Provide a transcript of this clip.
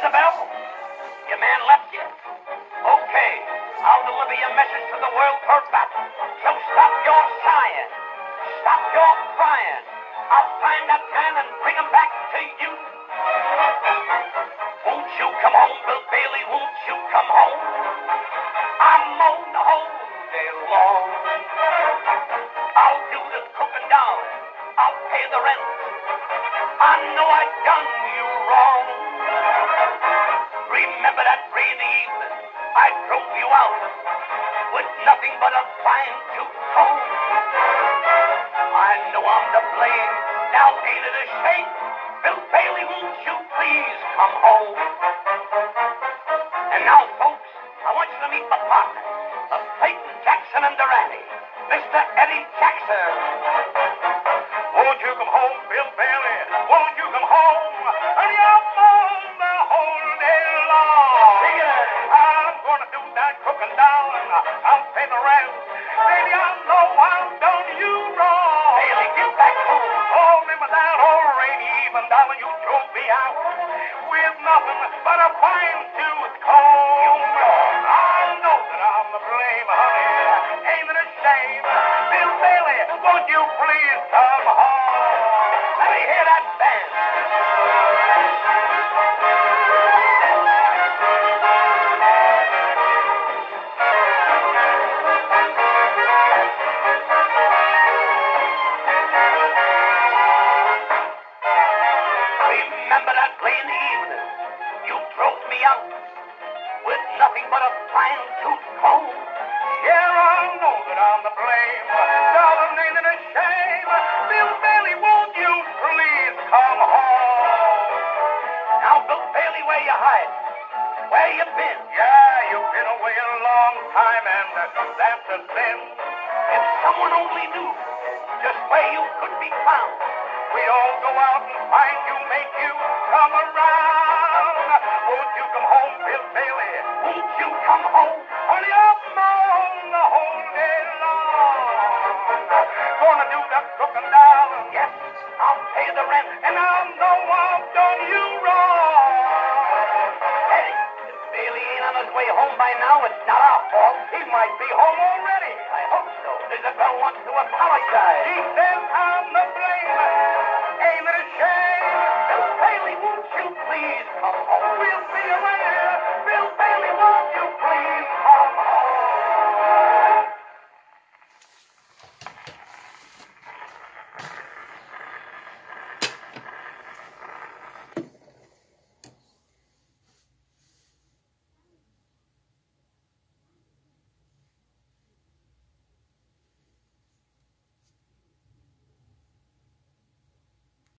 Isabel? Your man left you? Okay, I'll deliver your message to the world court battle. So stop your sighing. Stop your crying. I'll find that man and bring him back to you. Won't you come home, Bill Bailey? Won't you come home? I'm on the whole day long. I'll do the cooking down. I'll pay the rent. I know you out with nothing but a fine tooth comb. I know I'm to blame. Now ain't it a shame? Bill Bailey, won't you please come home? And now, folks, I want you to meet my partner, of Clayton Jackson and Durante, Mr. Eddie Jackson. Won't you come home, Bill Bailey? Won't you come home? Darling, you drove me out with nothing but a fine tooth comb. I know that I'm to blame, honey. Ain't it a shame? Bill Bailey, won't you please come home? Let me hear that band. Out with nothing but a fine tooth comb. Yeah, I know that I'm to blame. Darling, ain't it a shame? Bill Bailey, won't you please come home? Now, Bill Bailey, where you hide? Where you been? Yeah, you've been away a long time, and that's a sin. If someone only knew just where you could be found. We all go out and find on his way home by now, it's not our fault. He might be home already. I hope so. Isabel wants to apologize. She says I'm the blame. Ain't it a shame. Bailey, won't you please come home?